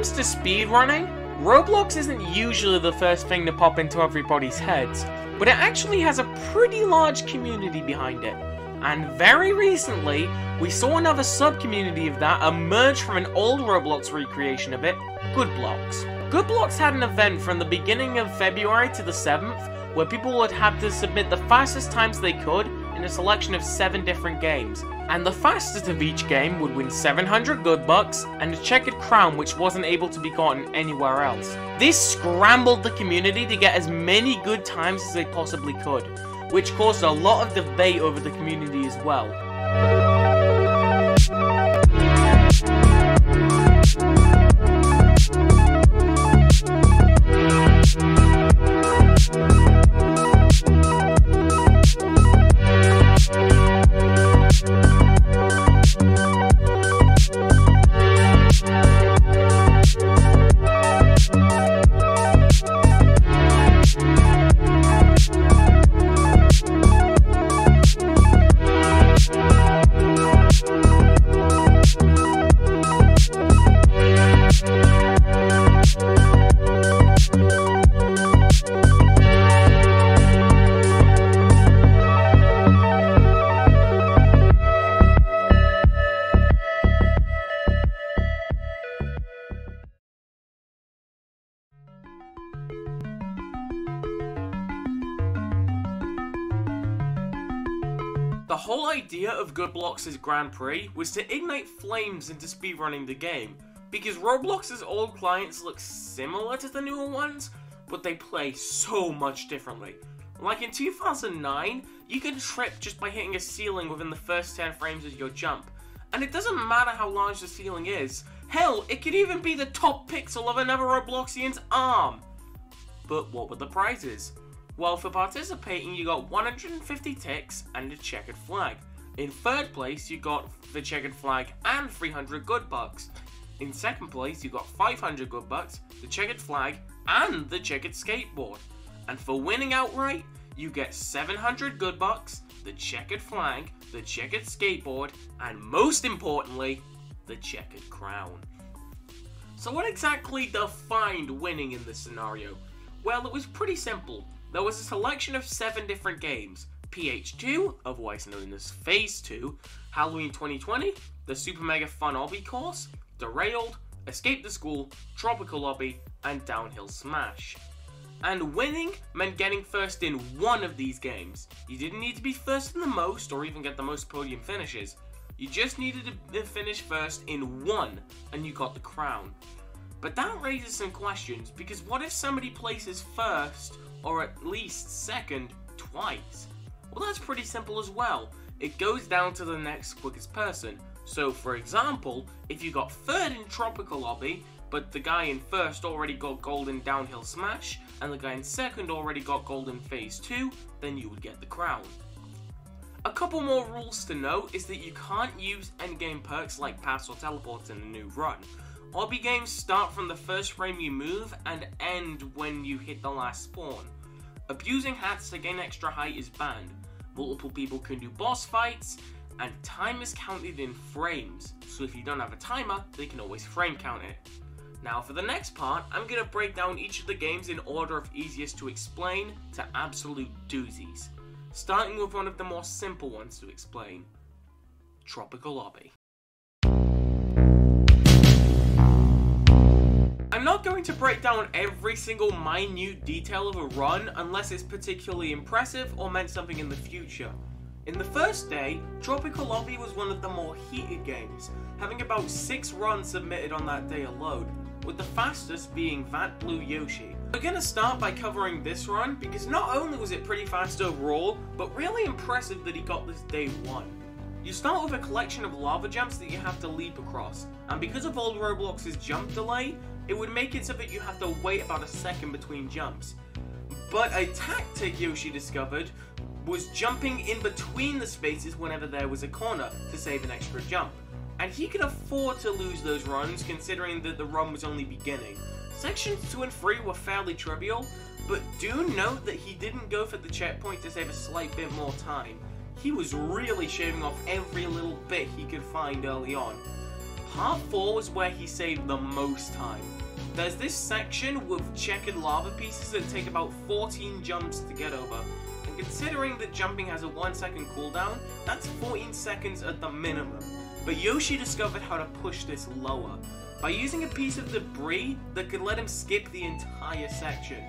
Comes to speedrunning, Roblox isn't usually the first thing to pop into everybody's heads, but it actually has a pretty large community behind it. And very recently, we saw another sub-community of that emerge from an old Roblox recreation of it, Goodblox. Good Blocks had an event from the beginning of February to the 7th, where people would have to submit the fastest times they could in a selection of 7 different games. And the fastest of each game would win 700 good bucks and a checkered crown which wasn't able to be gotten anywhere else. This scrambled the community to get as many good times as they possibly could which caused a lot of debate over the community as well. Of Goodblox' Grand Prix was to ignite flames into speedrunning the game, because Roblox's old clients look similar to the newer ones, but they play so much differently. Like in 2009, you can trip just by hitting a ceiling within the first 10 frames of your jump, and it doesn't matter how large the ceiling is, hell, it could even be the top pixel of another Robloxian's arm! But what were the prizes? Well, for participating, you got 150 ticks and a checkered flag. In third place, you got the checkered flag and 300 good bucks. In second place, you got 500 good bucks, the checkered flag, and the checkered skateboard. And for winning outright, you get 700 good bucks, the checkered flag, the checkered skateboard, and most importantly, the checkered crown. So what exactly defined winning in this scenario? Well, it was pretty simple. There was a selection of seven different games. PH2, otherwise known as Phase 2, Halloween 2020, the Super Mega Fun Obby Course, Derailed, Escape the School, Tropical Obby, and Downhill Smash. And winning meant getting first in one of these games. You didn't need to be first in the most or even get the most podium finishes. You just needed to finish first in one and you got the crown. But that raises some questions because what if somebody places first or at least second twice? Well, that's pretty simple as well. It goes down to the next quickest person. So, for example, if you got third in Tropical Obby, but the guy in first already got gold in Downhill Smash, and the guy in second already got gold in Phase 2, then you would get the crown. A couple more rules to note is that you can't use endgame perks like pass or teleport in a new run. Obby games start from the first frame you move and end when you hit the last spawn. Abusing hats to gain extra height is banned. Multiple people can do boss fights, and time is counted in frames, so if you don't have a timer, they can always frame count it. Now for the next part, I'm going to break down each of the games in order of easiest to explain to absolute doozies. Starting with one of the more simple ones to explain. Tropical Obby. Break down every single minute detail of a run unless it's particularly impressive or meant something in the future. In the first day, Tropical Obby was one of the more heated games, having about 6 runs submitted on that day alone, with the fastest being That Blue Yoshi. We're gonna start by covering this run because not only was it pretty fast overall, but really impressive that he got this day 1. You start with a collection of lava jumps that you have to leap across, and because of old Roblox's jump delay, it would make it so that you have to wait about a second between jumps. But a tactic Yoshi discovered was jumping in between the spaces whenever there was a corner to save an extra jump. And he could afford to lose those runs considering that the run was only beginning. Sections 2 and 3 were fairly trivial, but do note that he didn't go for the checkpoint to save a slight bit more time. He was really shaving off every little bit he could find early on. Part 4 was where he saved the most time. There's this section with checkered lava pieces that take about 14 jumps to get over, and considering that jumping has a 1 second cooldown, that's 14 seconds at the minimum. But Yoshi discovered how to push this lower, by using a piece of debris that could let him skip the entire section.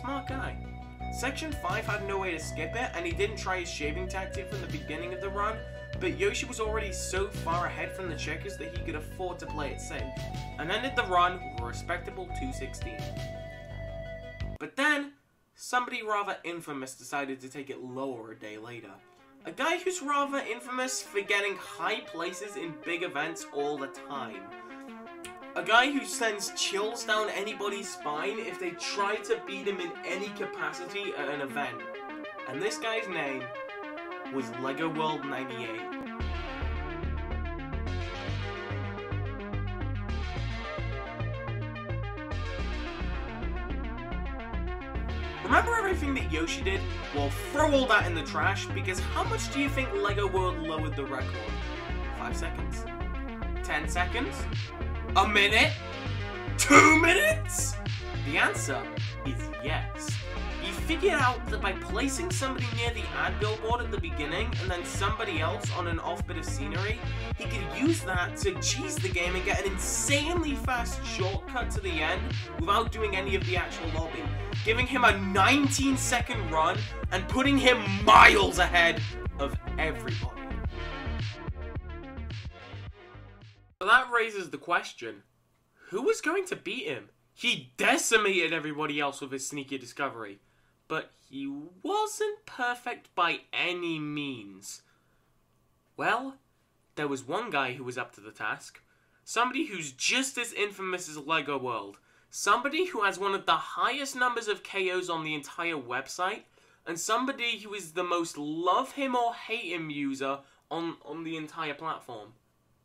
Smart guy. Section 5 had no way to skip it, and he didn't try his shaving tactic from the beginning of the run, but Yoshi was already so far ahead from the checkers that he could afford to play it safe, and ended the run with a respectable 216. But then, somebody rather infamous decided to take it lower a day later. A guy who's rather infamous for getting high places in big events all the time. A guy who sends chills down anybody's spine if they try to beat him in any capacity at an event. And this guy's name was Lego World 98. Remember everything that Yoshi did? Well, throw all that in the trash, because how much do you think Lego World lowered the record? 5 seconds? 10 seconds? A minute? Two minutes? The answer is yes. Figured out that by placing somebody near the ad billboard at the beginning and then somebody else on an off bit of scenery, he could use that to cheese the game and get an insanely fast shortcut to the end without doing any of the actual lobby, giving him a 19 second run and putting him miles ahead of everybody. So that raises the question who was going to beat him? He decimated everybody else with his sneaky discovery, but he wasn't perfect by any means. Well, there was one guy who was up to the task. Somebody who's just as infamous as Lego World. Somebody who has one of the highest numbers of KOs on the entire website. And somebody who is the most love him or hate him user on, on the entire platform.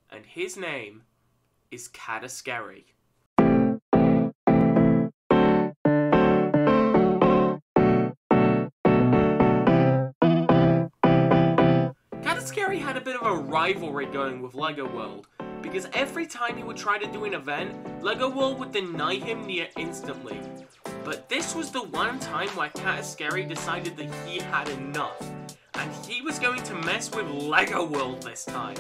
And his name is Cadascary. Cadascary had a bit of a rivalry going with LEGO World, because every time he would try to do an event, LEGO World would deny him near instantly. But this was the one time where Cadascary decided that he had enough, and he was going to mess with LEGO World this time.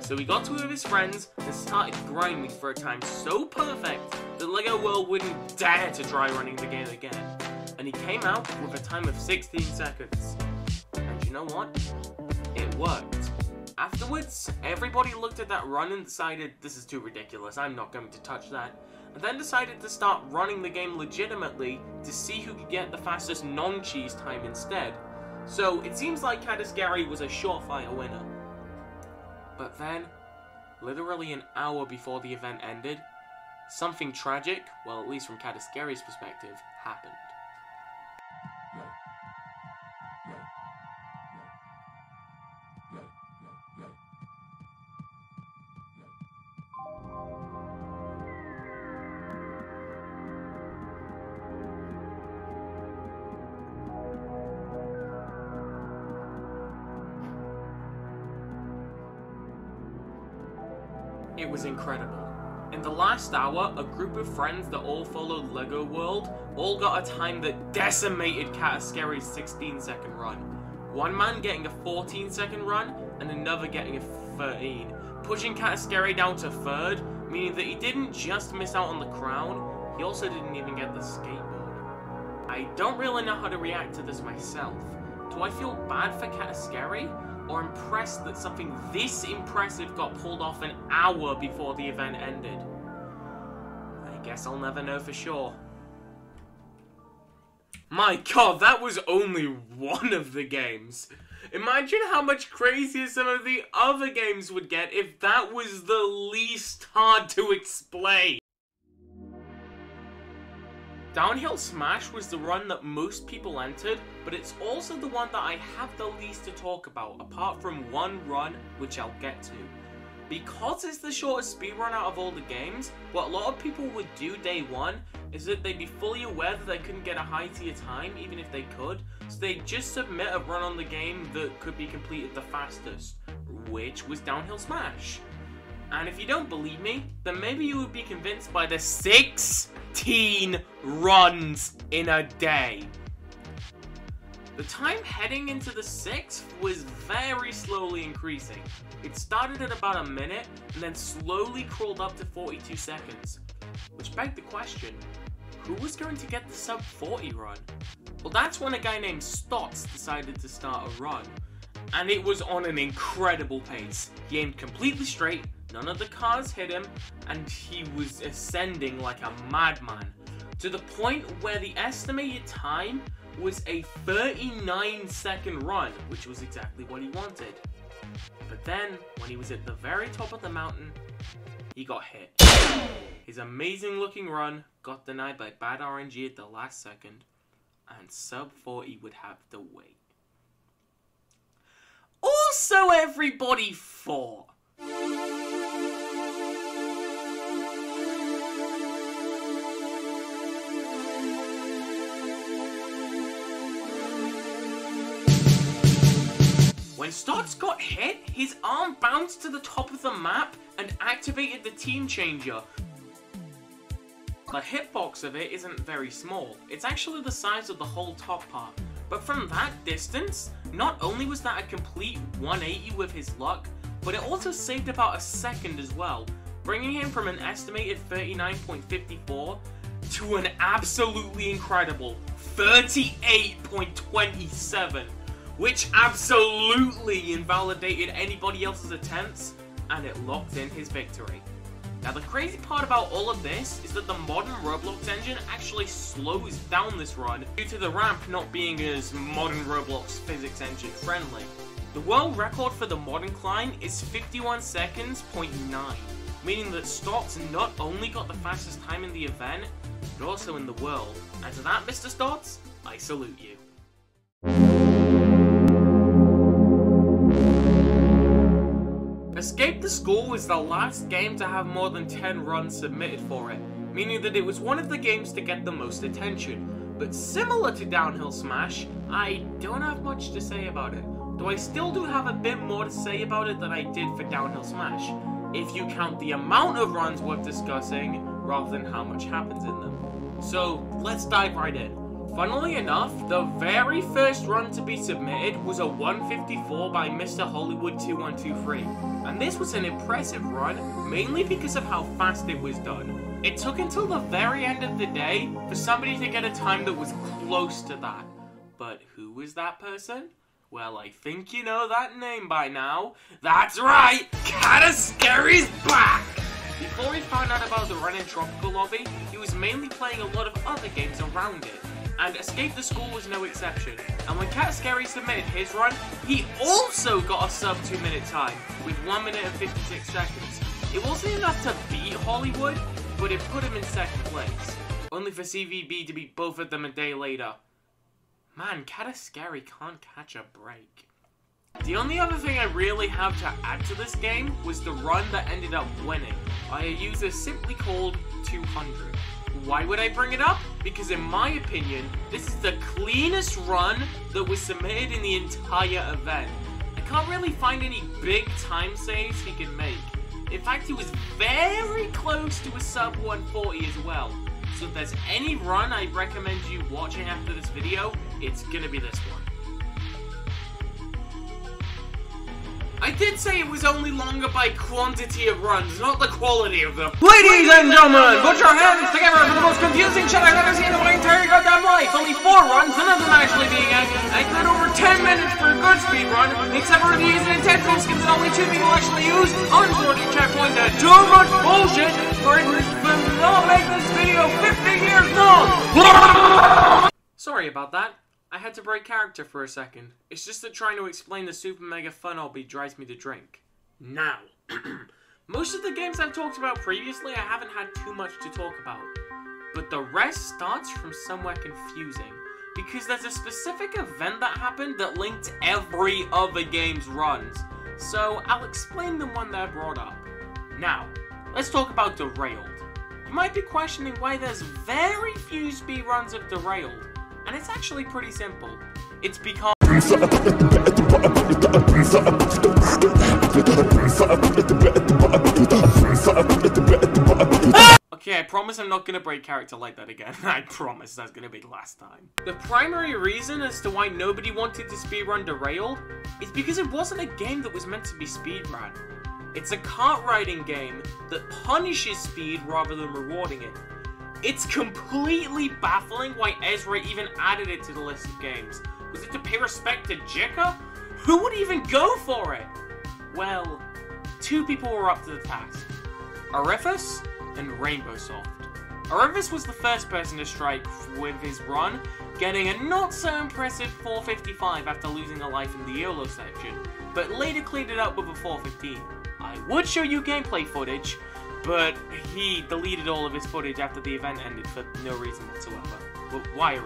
So he got two of his friends and started grinding for a time so perfect that LEGO World wouldn't dare to try running the game again. And he came out with a time of 16 seconds. Know what? It worked. Afterwards, everybody looked at that run and decided, this is too ridiculous, I'm not going to touch that. And then decided to start running the game legitimately to see who could get the fastest non-cheese time instead. So it seems like Cadascary was a surefire winner. But then, literally an hour before the event ended, something tragic, well at least from Cadascary's perspective, happened. It was incredible. In the last hour, a group of friends that all followed LEGO World all got a time that decimated Cadascary's 16 second run. One man getting a 14 second run, and another getting a 13, pushing Cadascary down to third, meaning that he didn't just miss out on the crown, he also didn't even get the skateboard. I don't really know how to react to this myself. Do I feel bad for Cadascary? Or impressed that something this impressive got pulled off an hour before the event ended. I guess I'll never know for sure. My god, that was only one of the games. Imagine how much crazier some of the other games would get if that was the least hard to explain. Downhill Smash was the run that most people entered, but it's also the one that I have the least to talk about, apart from one run, which I'll get to. Because it's the shortest speedrun out of all the games, what a lot of people would do day one is that they'd be fully aware that they couldn't get a high tier time, even if they could, so they'd just submit a run on the game that could be completed the fastest, which was Downhill Smash. And if you don't believe me, then maybe you would be convinced by the 16 runs in a day. The time heading into the 6th was very slowly increasing. It started at about a minute and then slowly crawled up to 42 seconds. Which begged the question, who was going to get the sub 40 run? Well, that's when a guy named Stotts decided to start a run. And it was on an incredible pace. He aimed completely straight, none of the cars hit him, and he was ascending like a madman. To the point where the estimated time was a 39 second run, which was exactly what he wanted. But then, when he was at the very top of the mountain, he got hit. His amazing looking run got denied by bad RNG at the last second, and sub 40 would have to wait. Also, everybody thought. When Stotts got hit, his arm bounced to the top of the map and activated the team changer. The hitbox of it isn't very small, it's actually the size of the whole top part. But from that distance, not only was that a complete 180 with his luck, but it also saved about a second as well, bringing him from an estimated 39.54 to an absolutely incredible 38.27 which absolutely invalidated anybody else's attempts, and it locked in his victory. Now the crazy part about all of this is that the modern Roblox engine actually slows down this run due to the ramp not being as modern Roblox physics engine friendly. The world record for the modern climb is 51 seconds, 0.9, meaning that Stotts not only got the fastest time in the event, but also in the world. And to that, Mr. Stotts, I salute you. Escape the School was the last game to have more than 10 runs submitted for it, meaning that it was one of the games to get the most attention. But similar to Downhill Smash, I don't have much to say about it, though I still do have a bit more to say about it than I did for Downhill Smash, if you count the amount of runs worth discussing rather than how much happens in them. So let's dive right in. Funnily enough, the very first run to be submitted was a 154 by Mr. Hollywood 2123, and this was an impressive run, mainly because of how fast it was done. It took until the very end of the day for somebody to get a time that was close to that. But who was that person? Well, I think you know that name by now. That's right! Catascary's back! Before he found out about the run in Tropical Obby, he was mainly playing a lot of other games around it and Escape the School was no exception. And when Catascary submitted his run, he also got a sub 2 minute time, with 1 minute and 56 seconds. It wasn't enough to beat Hollywood, but it put him in second place. Only for CVB to beat both of them a day later. Man, Catascary can't catch a break. The only other thing I really have to add to this game was the run that ended up winning by a user simply called 200. Why would I bring it up? Because in my opinion, this is the cleanest run that was submitted in the entire event. I can't really find any big time saves he can make. In fact, he was very close to a sub 140 as well. So if there's any run I recommend you watching after this video, it's gonna be this one. I did say it was only longer by quantity of runs, not the quality of them. Ladies and gentlemen, put your hands together for the most confusing shit I've ever seen in my entire goddamn life. Only four runs, none of them actually being accurate over 10 minutes for a good speed run, except for the using intentional skins that only two people actually use. Unfortunate checkpoint that too much bullshit for it to not make this video 50 years long. Sorry about that. I had to break character for a second. It's just that trying to explain the super mega fun obby drives me to drink. Now, most of the games I've talked about previously, I haven't had too much to talk about. But the rest starts from somewhere confusing. Because there's a specific event that happened that linked every other game's runs. So I'll explain the one that I brought up. Now, let's talk about Derailed. You might be questioning why there's very few speedruns of Derailed. And it's actually pretty simple. It's because. Okay, I promise I'm not gonna break character like that again. I promise that's gonna be the last time. The primary reason as to why nobody wanted to speedrun Derailed is because it wasn't a game that was meant to be speedrun. It's a cart riding game that punishes speed rather than rewarding it. It's completely baffling why Ezra even added it to the list of games. Was it to pay respect to Jika? Who would even go for it? Well, two people were up to the task. Arifus and Rainbow Soft. Was the first person to strike with his run, getting a not so impressive 455 after losing a life in the YOLO section, but later cleaned it up with a 415. I would show you gameplay footage, but he deleted all of his footage after the event ended for no reason whatsoever. Why?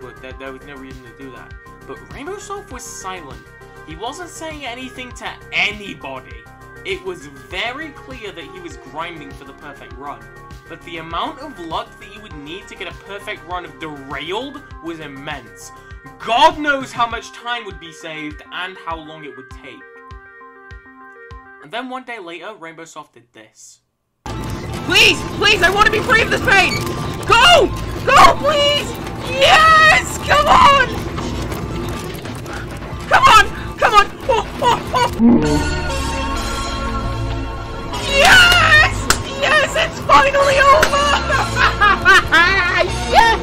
But there, there was no reason to do that. But Rainbow Soft was silent. He wasn't saying anything to anybody. It was very clear that he was grinding for the perfect run, but the amount of luck that you would need to get a perfect run of Derailed was immense. God knows how much time would be saved and how long it would take. And then one day later, Rainbow Soft did this. Please, please, I want to be free of this pain! Go! Go, please! Yes! Come on! Come on! Come on! Oh, oh, oh. Yes! Yes, it's finally over! yes!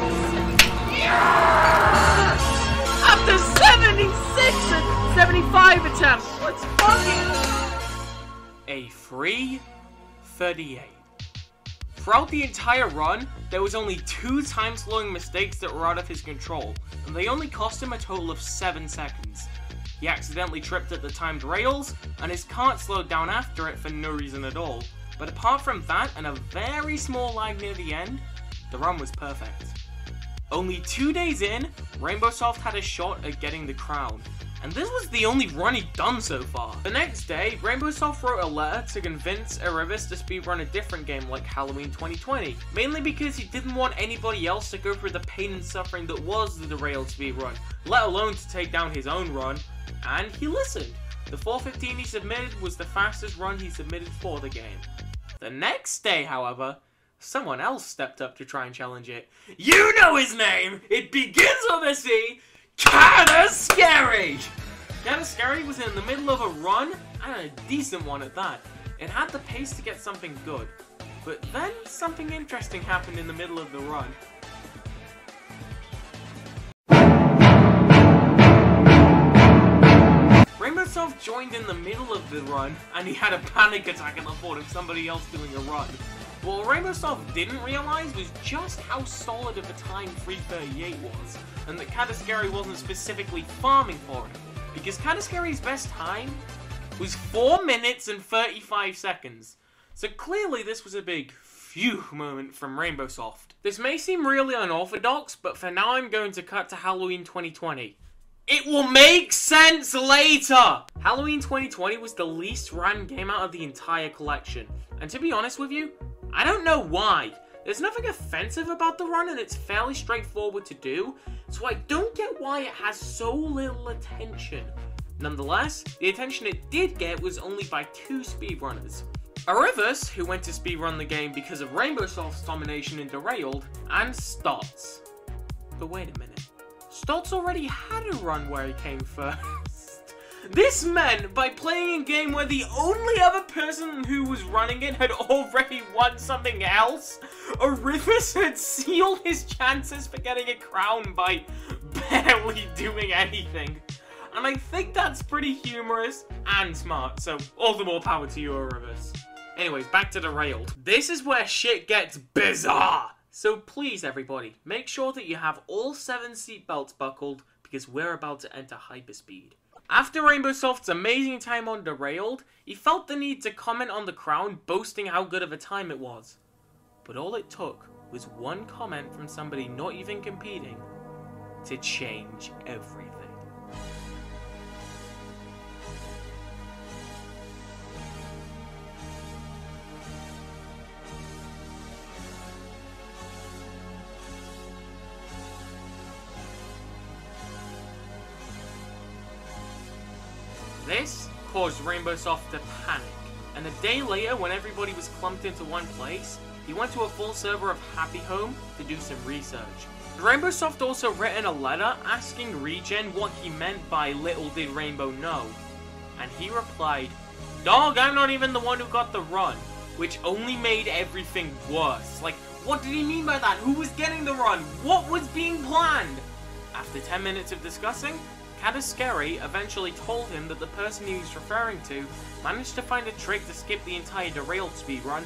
Yes! After 76 and 75 attempts, let's fucking... A free 38. Throughout the entire run, there was only two time-slowing mistakes that were out of his control, and they only cost him a total of 7 seconds. He accidentally tripped at the timed rails, and his cart slowed down after it for no reason at all. But apart from that and a very small lag near the end, the run was perfect. Only two days in, Rainbow Soft had a shot at getting the crown, and this was the only run he'd done so far. The next day, Rainbow Soft wrote a letter to convince Arivis to speedrun a different game like Halloween 2020, mainly because he didn't want anybody else to go through the pain and suffering that was the derailed speedrun, let alone to take down his own run, and he listened. The 415 he submitted was the fastest run he submitted for the game. The next day, however, someone else stepped up to try and challenge it. You know his name! It begins with a C! Kinda Scary! Kinda Scary was in the middle of a run, and a decent one at that. It had the pace to get something good. But then something interesting happened in the middle of the run. Rainbow Soft joined in the middle of the run, and he had a panic attack at the thought of somebody else doing a run. What Rainbow Soft didn't realize was just how solid of a time 338 was, and that Katascary wasn't specifically farming for it, because Katascary's best time was 4 minutes and 35 seconds. So clearly this was a big phew moment from Rainbow Soft. This may seem really unorthodox, but for now I'm going to cut to Halloween 2020. It will make sense later! Halloween 2020 was the least ran game out of the entire collection. And to be honest with you, I don't know why. There's nothing offensive about the run and it's fairly straightforward to do, so I don't get why it has so little attention. Nonetheless, the attention it did get was only by two speedrunners. Arivus, who went to speedrun the game because of Rainbow Soft's domination in Derailed, and Stotts. But wait a minute. Stotts already had a run where he came first. This meant by playing a game where the only other person who was running it had already won something else, Arifus had sealed his chances for getting a crown by barely doing anything. And I think that's pretty humorous and smart, so all the more power to you, Arifus. Anyways, back to the Derailed. This is where shit gets bizarre! So please, everybody, make sure that you have all seven seatbelts buckled because we're about to enter hyperspeed. After Rainbow Soft's amazing time on Derailed, he felt the need to comment on the crown, boasting how good of a time it was. But all it took was one comment from somebody not even competing to change everything. Caused Rainbow Soft to panic, and a day later, when everybody was clumped into one place, he went to a full server of Happy Home to do some research. Rainbow Soft also written a letter asking Regen what he meant by little did Rainbow know. And he replied, Dog, I'm not even the one who got the run, which only made everything worse. Like, what did he mean by that? Who was getting the run? What was being planned? After 10 minutes of discussing, Cadascary eventually told him that the person he was referring to managed to find a trick to skip the entire derailed speedrun,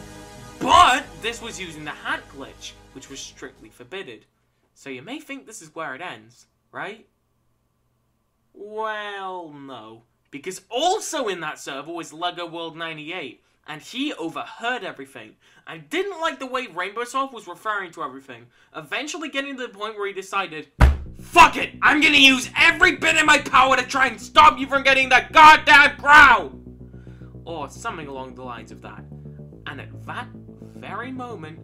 but this was using the hat glitch, which was strictly forbidden. So you may think this is where it ends, right? Well, no. Because also in that server was Lego World 98, and he overheard everything, and didn't like the way Rainbow Soft was referring to everything, eventually getting to the point where he decided, Fuck it! I'm gonna use every bit of my power to try and stop you from getting that goddamn crown! Or something along the lines of that. And at that very moment,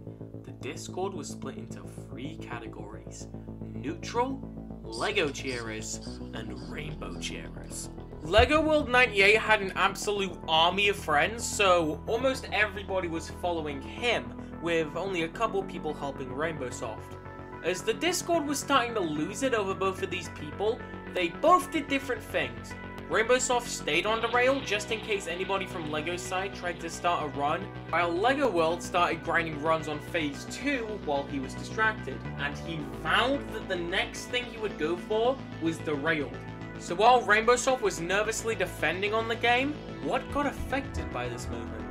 the Discord was split into three categories neutral, Lego cheerers, and rainbow cheerers. Lego World 98 had an absolute army of friends, so almost everybody was following him, with only a couple people helping Rainbow Soft. As the Discord was starting to lose it over both of these people, they both did different things. Rainbow Soft stayed on the rail just in case anybody from Lego's side tried to start a run, while Lego World started grinding runs on Phase 2 while he was distracted, and he found that the next thing he would go for was the rail. So while Rainbow Soft was nervously defending on the game, what got affected by this movement?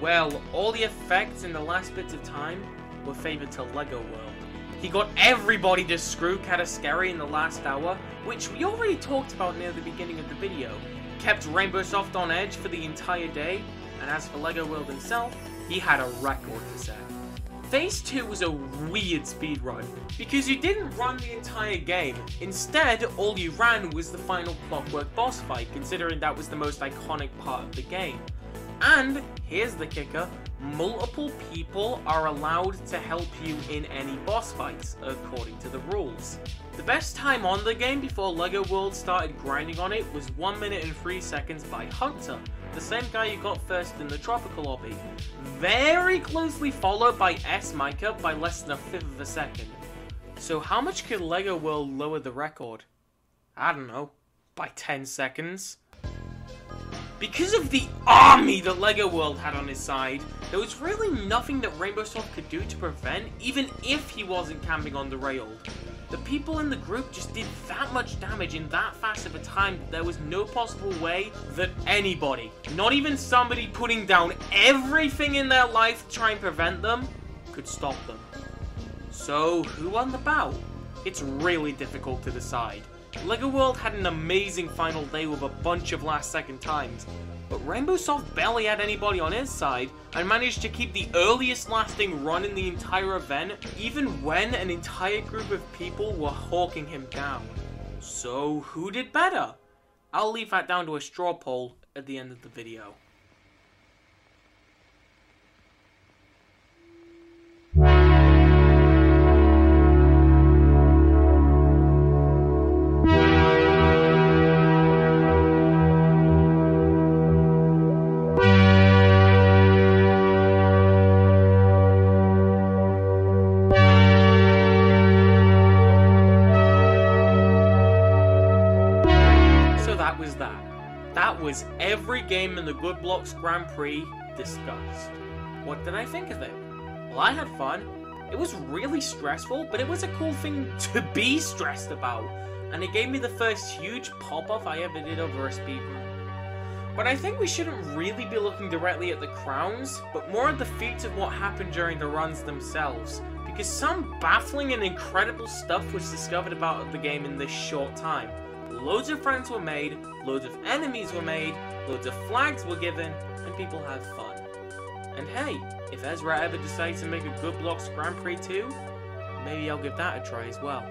Well, all the effects in the last bits of time were favored to Lego World. He got everybody to screw Cadascary in the last hour, which we already talked about near the beginning of the video. Kept Rainbow Soft on edge for the entire day, and as for Lego World himself, he had a record to set. Phase 2 was a weird speedrun, because you didn't run the entire game. Instead, all you ran was the final Clockwork boss fight, considering that was the most iconic part of the game. And, here's the kicker, multiple people are allowed to help you in any boss fights, according to the rules. The best time on the game before LEGO World started grinding on it was 1 minute and 3 seconds by Hunter, the same guy you got first in the Tropical Obby. Very closely followed by S Micah by less than a fifth of a second. So how much could LEGO World lower the record? I don't know, by 10 seconds? Because of the army that LEGO World had on his side, there was really nothing that Rainbow Soft could do to prevent, even if he wasn't camping on the rail. The people in the group just did that much damage in that fast of a time that there was no possible way that anybody, not even somebody putting down everything in their life to try and prevent them, could stop them. So, who won the bout? It's really difficult to decide. LEGO World had an amazing final day with a bunch of last second times, but Rainbow Soft barely had anybody on his side and managed to keep the earliest lasting run in the entire event, even when an entire group of people were hawking him down. So, who did better? I'll leave that down to a straw poll at the end of the video. Blocks Grand Prix discussed. What did I think of it? Well, I had fun. It was really stressful, but it was a cool thing to be stressed about. And it gave me the first huge pop-off I ever did over a speedrun. But I think we shouldn't really be looking directly at the crowns, but more at the feats of what happened during the runs themselves, because some baffling and incredible stuff was discovered about the game in this short time. Loads of friends were made, loads of enemies were made, loads of flags were given, and people had fun. And hey, if Ezra ever decides to make a Goodblox Grand Prix 2, maybe I'll give that a try as well.